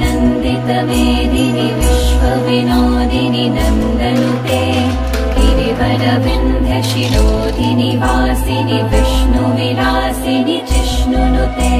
नन्दितवेदिनि विश्वविनोदिनि नन्दनुते गिरिवरविन्ध्यशिरोधिनि वासिनि विष्णुविलासिनि जिष्णुनुते।